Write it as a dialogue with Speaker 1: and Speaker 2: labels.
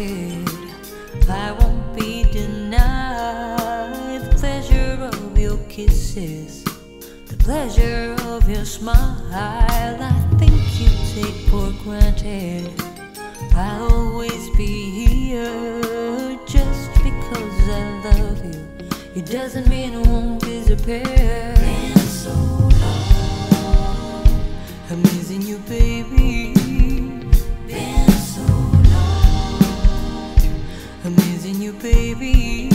Speaker 1: I won't be denied the pleasure of your kisses, the pleasure of your smile. I think you take for granted. I'll always be here just because I love you. It doesn't mean I won't disappear. me.